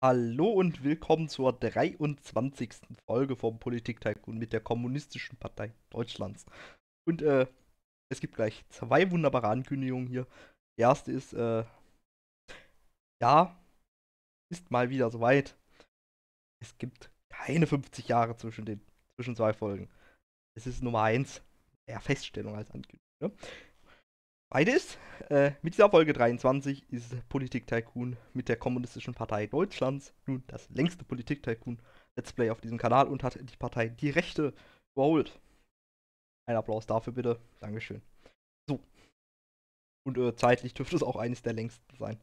Hallo und willkommen zur 23. Folge vom Politik Tycoon mit der Kommunistischen Partei Deutschlands. Und äh, es gibt gleich zwei wunderbare Ankündigungen hier. Die erste ist, äh, ja, ist mal wieder soweit. Es gibt keine 50 Jahre zwischen den zwischen zwei Folgen. Es ist Nummer 1. Ja, Feststellung als Ankündigung. Ne? Beides. Äh, mit dieser Folge 23 ist Politik Tycoon mit der Kommunistischen Partei Deutschlands nun das längste Politik Tycoon Let's Play auf diesem Kanal und hat die Partei die Rechte überholt. Ein Applaus dafür bitte. Dankeschön. So. Und äh, zeitlich dürfte es auch eines der längsten sein.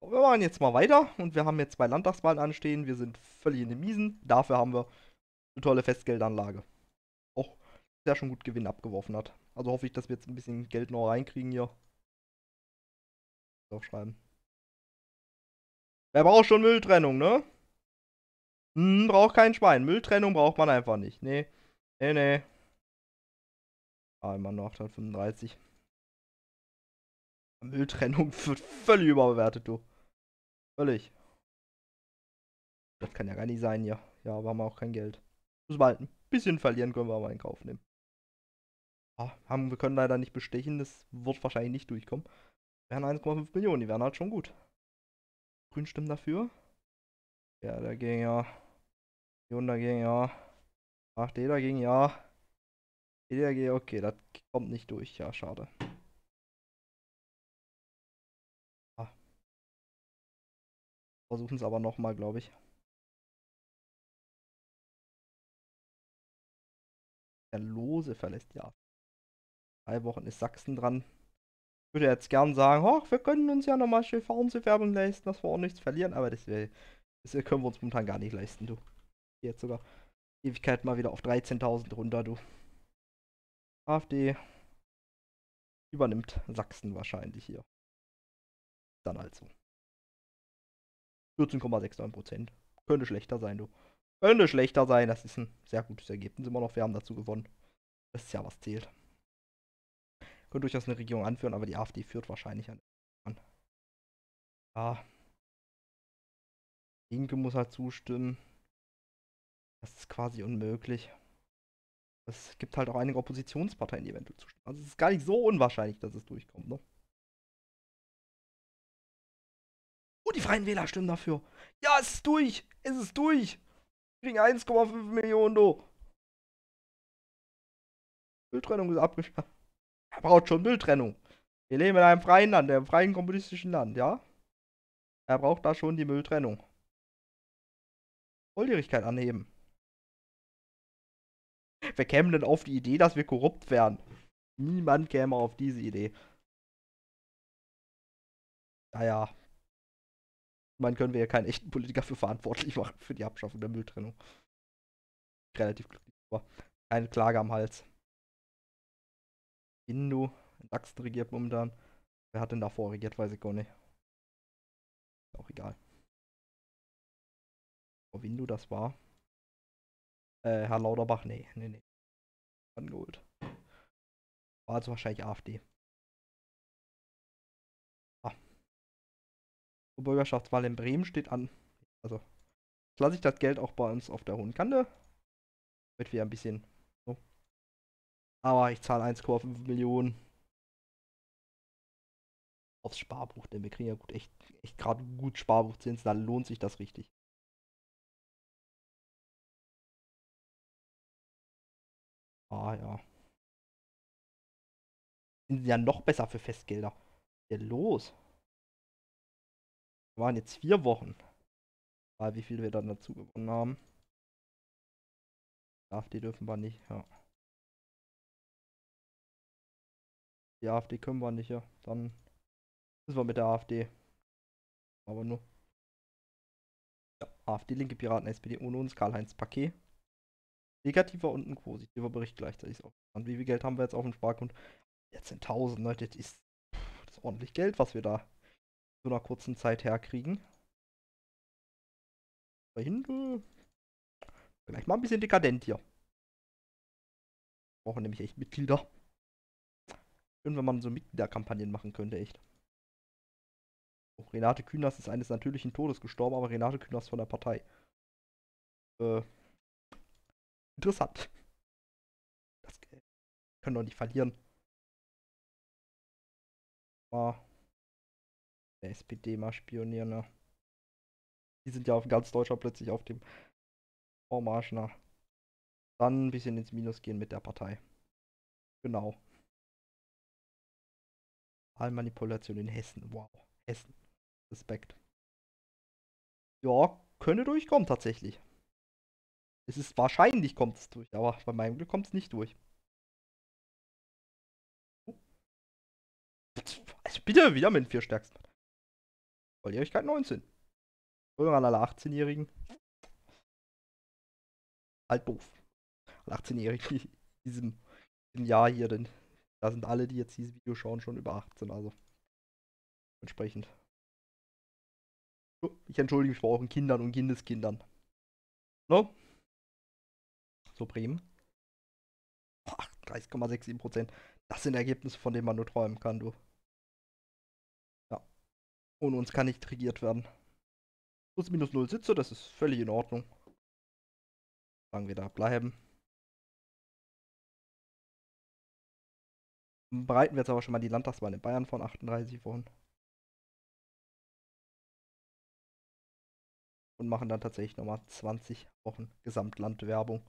Aber wir machen jetzt mal weiter und wir haben jetzt zwei Landtagswahlen anstehen. Wir sind völlig in den Miesen. Dafür haben wir eine tolle Festgeldanlage. Sehr schon gut Gewinn abgeworfen hat. Also hoffe ich, dass wir jetzt ein bisschen Geld noch reinkriegen hier. Aufschreiben. Wer braucht schon Mülltrennung, ne? Hm, braucht kein Schwein. Mülltrennung braucht man einfach nicht. Nee. Nee, nee. Ah, immer noch 835. Mülltrennung wird völlig überbewertet, du. Völlig. Das kann ja gar nicht sein hier. Ja, aber haben auch kein Geld. Müssen wir halt ein bisschen verlieren, können wir aber in Kauf nehmen. Ah, haben, wir können leider nicht bestechen, das wird wahrscheinlich nicht durchkommen. Wären 1,5 Millionen, die wären halt schon gut. Grün stimmen dafür. Ja, dagegen ja. Union dagegen ja. AfD dagegen ja. EDAG, okay, das kommt nicht durch. Ja, schade. Ah. Versuchen es aber nochmal, glaube ich. Der Lose verlässt ja drei Wochen ist Sachsen dran. Ich würde jetzt gern sagen, oh, wir können uns ja nochmal schön Fernsehwerbung leisten, dass wir auch nichts verlieren, aber das, das können wir uns momentan gar nicht leisten, du. Jetzt sogar Ewigkeit mal wieder auf 13.000 runter, du. AfD übernimmt Sachsen wahrscheinlich hier. Dann also. 14,69%. Könnte schlechter sein, du. Könnte schlechter sein. Das ist ein sehr gutes Ergebnis immer noch. Wir haben dazu gewonnen. Das ist ja was zählt könnte durchaus eine Regierung anführen, aber die AfD führt wahrscheinlich an. Ja. Linke muss halt zustimmen. Das ist quasi unmöglich. Es gibt halt auch einige Oppositionsparteien, die eventuell zustimmen. Also es ist gar nicht so unwahrscheinlich, dass es durchkommt, ne? Oh, die Freien Wähler stimmen dafür. Ja, es ist durch. Es ist durch. Wir kriegen 1,5 Millionen, do. Mülltrennung ist abgeschafft. Er braucht schon Mülltrennung. Wir leben in einem freien Land, einem freien kommunistischen Land, ja? Er braucht da schon die Mülltrennung. Volljährigkeit anheben. Wer käme denn auf die Idee, dass wir korrupt wären? Niemand käme auf diese Idee. Naja. Man können wir ja keinen echten Politiker für verantwortlich machen für die Abschaffung der Mülltrennung. Relativ glücklich, aber keine Klage am Hals. Hindu in Sachsen regiert momentan. Wer hat denn davor regiert, weiß ich gar nicht. Auch egal. Wo Windu das war. Äh, Herr Lauterbach, nee, nee, nee. Angeholt. War also wahrscheinlich AfD. Ah. Die Bürgerschaftswahl in Bremen steht an. Also, lasse ich das Geld auch bei uns auf der hohen Kante. Damit wir ein bisschen aber ich zahle 1,5 Millionen aufs Sparbuch, denn wir kriegen ja gut, echt, echt gerade gut Sparbuchzins, da lohnt sich das richtig. Ah ja. Sind ja noch besser für Festgelder. Was ist los? Wir waren jetzt vier Wochen. Mal wie viel wir dann dazu gewonnen haben. AfD dürfen wir nicht, ja. Die AfD können wir nicht, ja. Dann müssen wir mit der AfD. Aber nur. Ja, AfD, Linke Piraten, SPD ohne uns, Karl-Heinz Paquet. Negativer und ein positiver Bericht gleichzeitig. Und wie viel Geld haben wir jetzt auf dem Sparkonto? 14.000, ne? Das ist, das ist ordentlich Geld, was wir da in so einer kurzen Zeit herkriegen. Dahin, vielleicht mal ein bisschen dekadent hier. Brauchen nämlich echt Mitglieder. Wenn man so Mitgliederkampagnen machen könnte, echt. Renate Künast ist eines natürlichen Todes gestorben, aber Renate Künast von der Partei. Äh, interessant. Das können doch nicht verlieren. Mal der SPD mal spionieren, ne? Die sind ja auf ganz Deutschland plötzlich auf dem Vormarsch, ne? Dann ein bisschen ins Minus gehen mit der Partei. Genau. Wahlmanipulation in Hessen. Wow. Hessen. Respekt. Ja, könnte durchkommen tatsächlich. Es ist wahrscheinlich kommt es durch, aber bei meinem Glück kommt es nicht durch. Also bitte wieder mit den vier stärksten. Volljährigkeit 19. Oder an alle 18-Jährigen. Halt doof. Alle 18-Jährigen in diesem, diesem Jahr hier, denn da sind alle, die jetzt dieses Video schauen, schon über 18, also entsprechend. Ich entschuldige mich vor euren Kindern und Kindeskindern. No? So, Bremen. 30,67%. Das sind Ergebnisse, von denen man nur träumen kann, du. Ja. Ohne uns kann nicht regiert werden. Plus minus 0 Sitze, das ist völlig in Ordnung. Sagen wir da bleiben. Bereiten wir jetzt aber schon mal die Landtagswahl in Bayern von 38 Wochen. Und machen dann tatsächlich nochmal 20 Wochen Gesamtlandwerbung.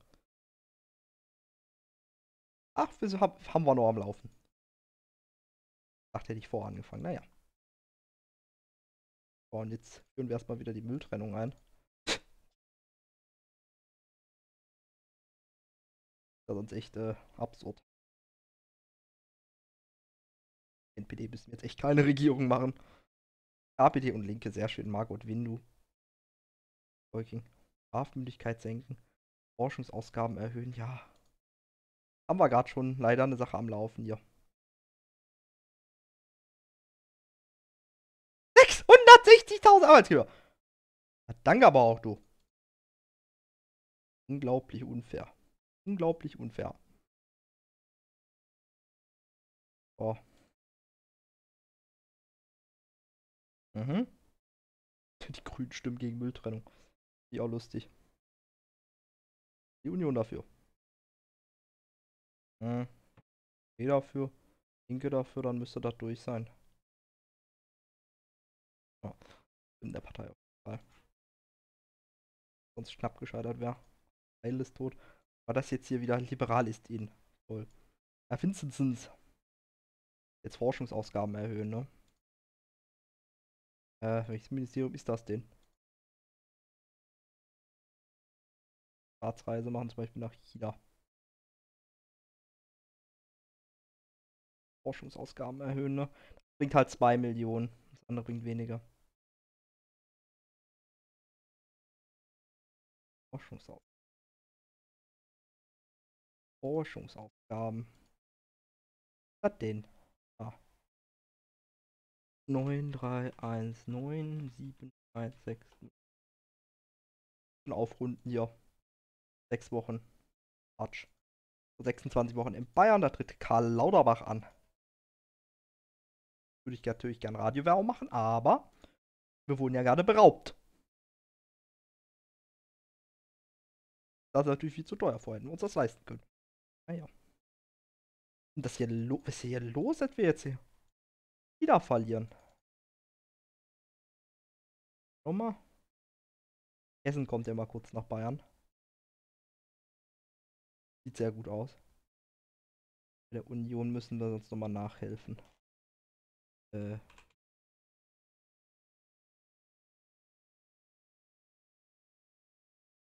Ach, hab, haben wir noch am Laufen? Ach, hätte ich vorher angefangen. Naja. Und jetzt führen wir erstmal wieder die Mülltrennung ein. Das ist sonst echt äh, absurd. NPD müssen jetzt echt keine Regierung machen. KPD und Linke, sehr schön. Margot Windu. Beuking. Strafmündigkeit senken. Forschungsausgaben erhöhen, ja. Haben wir gerade schon leider eine Sache am Laufen hier. 660.000 Arbeitgeber. Danke aber auch, du. Unglaublich unfair. Unglaublich unfair. Oh. Mhm. Die Grünen stimmen gegen Mülltrennung. Die auch lustig. Die Union dafür. Hm. E dafür. Linke dafür, dann müsste das durch sein. Ja. In der Partei auf jeden Fall. Sonst knapp gescheitert wäre. Heil ist tot. Aber das jetzt hier wieder liberal ist ihn. Toll. Herr Vinzenzens. Jetzt Forschungsausgaben erhöhen, ne? Äh, welches Ministerium ist das denn? Staatsreise machen zum Beispiel nach China. Forschungsausgaben erhöhen, ne? Das bringt halt 2 Millionen. Das andere bringt weniger. Forschungsausgaben. Forschungsaufgaben. Was denn? 9, 3, 1, 9, 7, 1, 6. Aufrunden hier. Sechs Wochen. Quatsch. 26 Wochen in Bayern, da tritt Karl Lauterbach an. Würde ich natürlich gern Radiowerbung machen, aber wir wurden ja gerade beraubt. Das ist natürlich viel zu teuer, vorher hätten wir uns das leisten können. Naja. Und das hier, was ist hier los, dass wir jetzt hier wieder verlieren. Schau mal. Hessen kommt ja mal kurz nach Bayern. Sieht sehr gut aus. Bei der Union müssen wir sonst nochmal nachhelfen. Äh.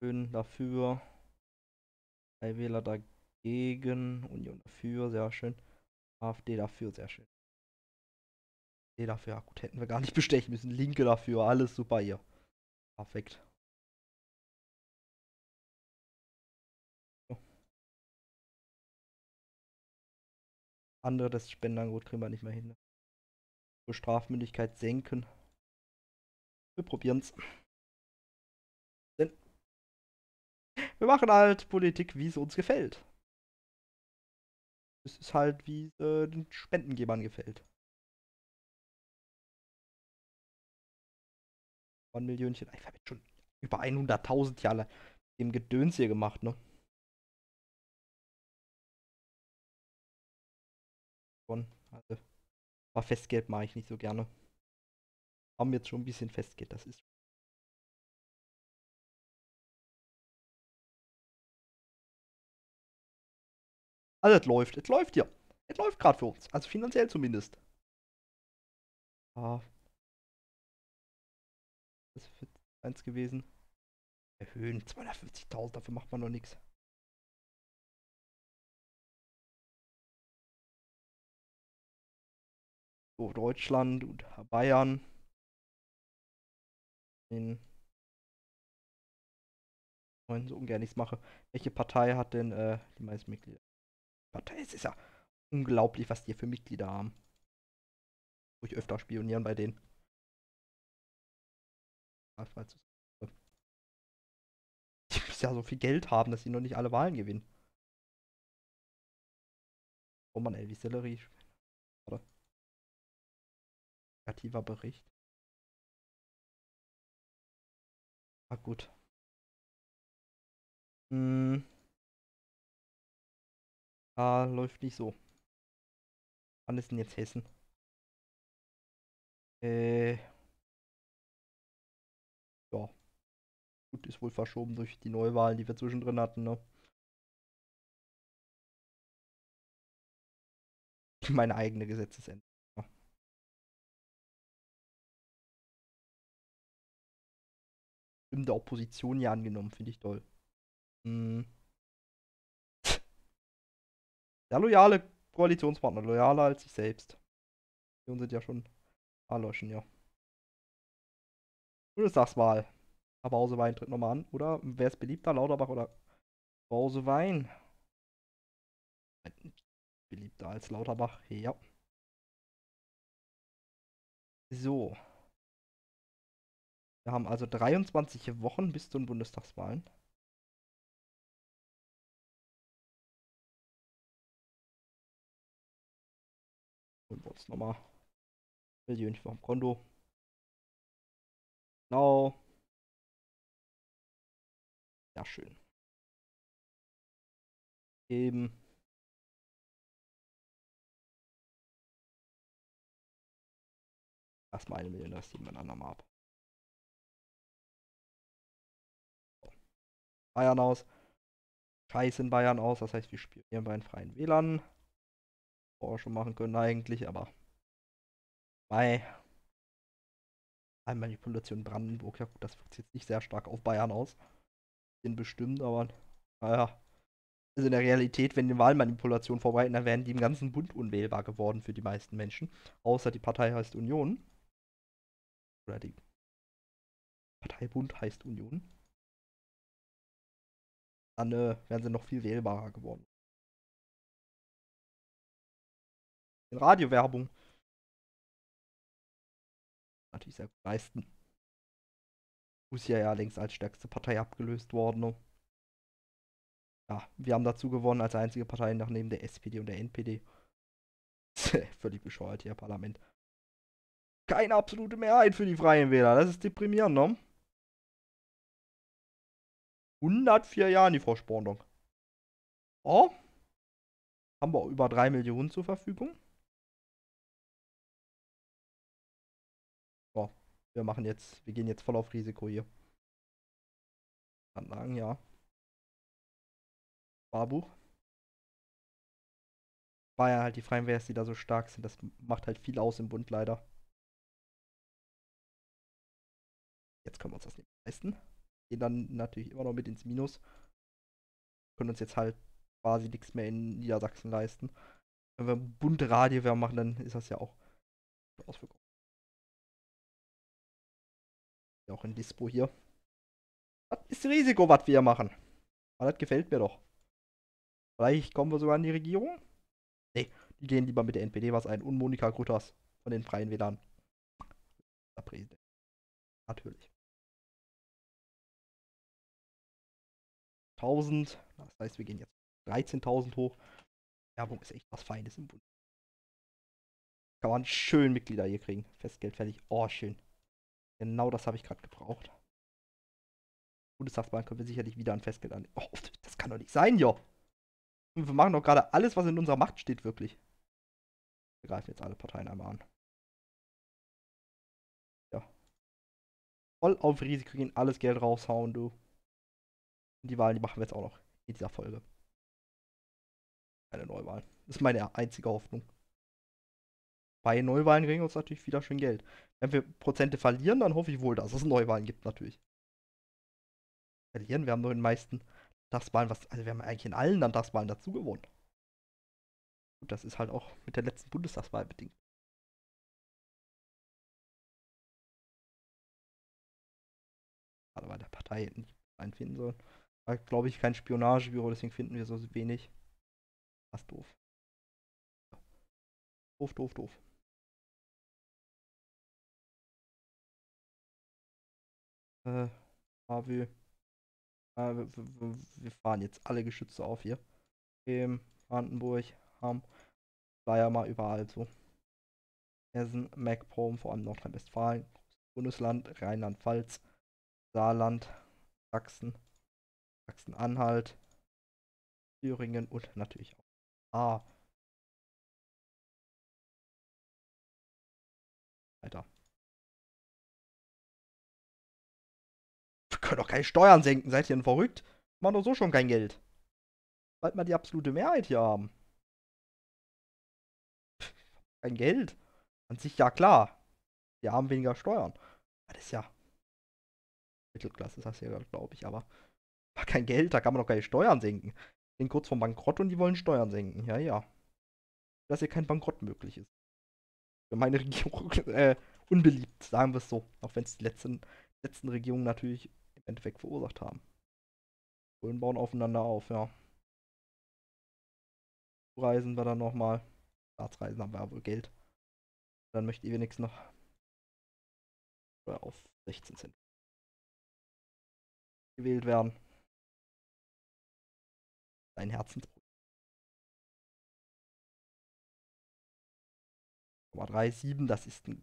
Schön dafür. Drei Wähler dagegen. Union dafür, sehr schön. AfD dafür, sehr schön. Nee, dafür, ja gut, hätten wir gar nicht bestechen müssen. Linke dafür, alles super hier. Perfekt. Andere, das Spendenangebot kriegen wir nicht mehr hin. So Strafmündigkeit senken. Wir probieren's. Wir machen halt Politik, wie es uns gefällt. Es ist halt, wie es äh, den Spendengebern gefällt. Ein Millionchen. Ich habe schon über 100.000 Jahre dem Gedöns hier gemacht, ne? Also, aber Festgeld mache ich nicht so gerne. Haben jetzt schon ein bisschen Festgeld, das ist. Also, es läuft, es läuft hier. Es läuft gerade für uns. Also finanziell zumindest. Ah. Eins gewesen. Erhöhen. 250.000, dafür macht man noch nichts. So, Deutschland und Bayern. In so ungern ich es mache. Welche Partei hat denn äh, die meisten Mitglieder? Partei, es ist ja unglaublich, was die für Mitglieder haben. Wo ich öfter spionieren bei denen. Die müssen ja so viel Geld haben, dass sie noch nicht alle Wahlen gewinnen. Oh man, Elvis Sellerie. Oder? Negativer Bericht. Ah, gut. Hm. Ah, läuft nicht so. Wann ist denn jetzt Hessen? Äh. Gut, ist wohl verschoben durch die Neuwahlen, die wir zwischendrin hatten, ne? Meine eigene Gesetzesänderung. Stimmt, der Opposition ja angenommen, finde ich toll. Hm. Der loyale Koalitionspartner, loyaler als ich selbst. Wir sind ja schon erloschen, ja. Bundestagswahl. Aber tritt nochmal an, oder? Wer ist beliebter, Lauterbach oder Brausewein? Beliebter als Lauterbach, ja. So. Wir haben also 23 Wochen bis zu den Bundestagswahlen. Und uns nochmal Millionen vom Konto. Genau. Ja, schön. Eben. Erstmal eine Million, das dann nochmal ab. Bayern aus. Scheiß in Bayern aus, das heißt, wir spielen hier bei den freien Wählern. Vorher schon machen können eigentlich, aber bei Manipulation Brandenburg, ja gut, das wirkt jetzt nicht sehr stark auf Bayern aus. Den bestimmt, aber naja. Also in der Realität, wenn die Wahlmanipulation vorbei dann wären die im ganzen Bund unwählbar geworden für die meisten Menschen. Außer die Partei heißt Union. Oder die Parteibund heißt Union. Dann äh, wären sie noch viel wählbarer geworden. In Radiowerbung natürlich sehr gut leisten. Muss ja ja längst als stärkste Partei abgelöst worden. Ja, wir haben dazu gewonnen als einzige Partei nach neben der SPD und der NPD. Völlig bescheuert hier, Parlament. Keine absolute Mehrheit für die Freien Wähler. Das ist deprimierend, ne? 104 Jahre die Vorspordung. Oh. Haben wir über 3 Millionen zur Verfügung. Wir machen jetzt, wir gehen jetzt voll auf Risiko hier. Kann sagen, ja. Barbuch. War ja halt die Freien Wähler, die da so stark sind. Das macht halt viel aus im Bund leider. Jetzt können wir uns das nicht leisten. Gehen dann natürlich immer noch mit ins Minus. Können uns jetzt halt quasi nichts mehr in Niedersachsen leisten. Wenn wir bunte Radio machen, dann ist das ja auch Auswirkungen auch in Dispo hier. Das ist Risiko, was wir hier machen. Aber das gefällt mir doch. Vielleicht kommen wir sogar an die Regierung. Ne, die gehen lieber mit der NPD was ein. Und Monika Grütters von den Freien Wählern. Der Präsident. Natürlich. 1000. Das heißt, wir gehen jetzt 13.000 hoch. Werbung ist echt was Feines im Bund. Kann man schön Mitglieder hier kriegen. Festgeld fertig. Oh, schön. Genau das habe ich gerade gebraucht. Bundestagswahl können wir sicherlich wieder an Festgeld. Oh, das kann doch nicht sein, jo. Wir machen doch gerade alles, was in unserer Macht steht, wirklich. Wir greifen jetzt alle Parteien einmal an. Ja. Voll auf Risiko gehen, alles Geld raushauen, du. Und die Wahlen, die machen wir jetzt auch noch in dieser Folge. Keine Neuwahlen. Das ist meine einzige Hoffnung. Bei Neuwahlen kriegen wir uns natürlich wieder schön Geld. Wenn wir Prozente verlieren, dann hoffe ich wohl, dass es Neuwahlen gibt, natürlich. Verlieren, wir haben nur in den meisten Landtagswahlen, was, also wir haben eigentlich in allen Landtagswahlen dazu gewonnen. Gut, das ist halt auch mit der letzten Bundestagswahl bedingt. Gerade bei der Partei hätten einfinden sollen. War, glaube ich, kein Spionagebüro, deswegen finden wir so wenig. Was doof. Doof, doof, doof. Äh, AW. Äh, wir, fahren jetzt alle Geschütze auf hier. Im Brandenburg, Hamm, ja mal überall so. Hessen, MacPom, vor allem Nordrhein-Westfalen, Bundesland, Rheinland-Pfalz, Saarland, Sachsen, Sachsen-Anhalt, Thüringen und natürlich auch Ah. Weiter. Können doch keine Steuern senken, seid ihr denn verrückt? Machen doch so schon kein Geld. Bald mal die absolute Mehrheit hier haben. Kein Geld. An sich ja klar. Wir haben weniger Steuern. Das ist ja. Mittelklasse ist das ja, glaube ich, aber. Kein Geld, da kann man doch keine Steuern senken sind kurz vor Bankrott und die wollen Steuern senken. Ja, ja. Dass hier kein Bankrott möglich ist. Für meine Regierung äh, unbeliebt, sagen wir es so. Auch wenn es die letzten, letzten Regierungen natürlich Endeffekt verursacht haben. Bullen bauen aufeinander auf, ja. Reisen wir dann nochmal. Staatsreisen haben wir ja wohl Geld. Dann möchte ich wenigstens noch auf 16 Cent gewählt werden dein Herzensprojekt. 3,7, das ist ein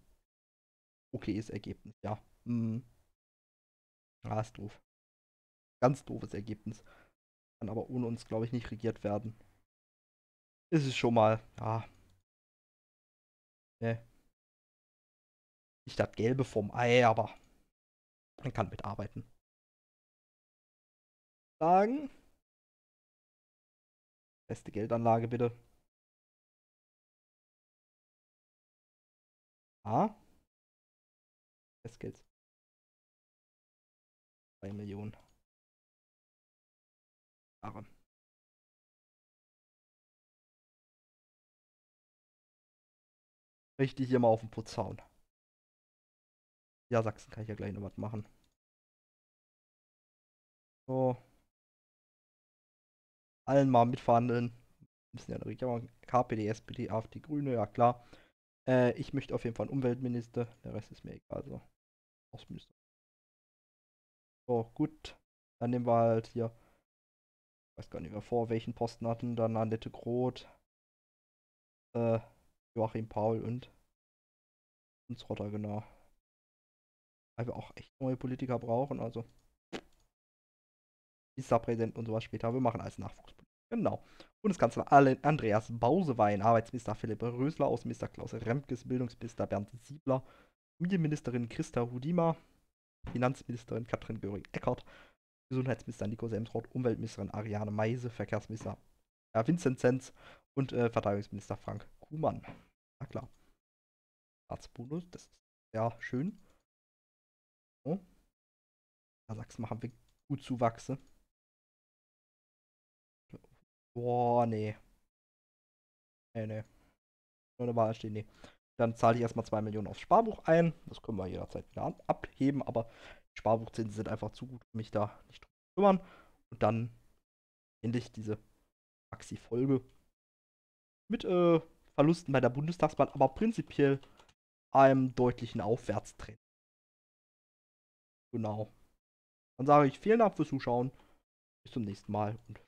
okayes Ergebnis, ja. Hm. Ah, ist doof. Ganz doofes Ergebnis. Kann aber ohne uns, glaube ich, nicht regiert werden. Ist es schon mal, ja. Ne. Nicht das Gelbe vom Ei, aber man kann mitarbeiten. Sagen. Beste Geldanlage bitte. Ah. 2 Millionen. Jahre. Richtig hier mal auf den Putz hauen. Ja, Sachsen kann ich ja gleich noch was machen. So allen mal mitverhandeln. Müssen ja Regierung, KPD, SPD, AfD, Grüne, ja klar. Äh, ich möchte auf jeden Fall einen Umweltminister, der Rest ist mir egal. So. Außenminister. So, gut. Dann nehmen wir halt hier, ich weiß gar nicht mehr vor, welchen Posten hatten, dann Annette Groth, äh, Joachim Paul und uns Rotter, genau. Weil wir auch echt neue Politiker brauchen, also. Ministerpräsident und sowas später. Wir machen als Nachwuchspolitik. Genau. Bundeskanzler Andreas Bausewein, Arbeitsminister Philipp Rösler, Außenminister Klaus Remkes, Bildungsminister Bernd Siebler, Familienministerin Christa Hudima, Finanzministerin Katrin Göring-Eckert, Gesundheitsminister Nico Semsroth, Umweltministerin Ariane Meise, Verkehrsminister ja, Vincent Zenz und äh, Verteidigungsminister Frank Kuhmann. Na klar. Staatsbonus, das ist sehr schön. So. Ja, Sachsen machen wir gut Zuwachse. Boah, nee. Nee, nee. Nur eine Wahl stehen, nee. Dann zahle ich erstmal 2 Millionen aufs Sparbuch ein. Das können wir jederzeit wieder abheben, aber Sparbuchzinsen sind einfach zu gut, um mich da nicht drum zu kümmern. Und dann endlich diese Maxi-Folge mit äh, Verlusten bei der Bundestagswahl, aber prinzipiell einem deutlichen Aufwärtstrend. Genau. Dann sage ich vielen Dank fürs Zuschauen. Bis zum nächsten Mal und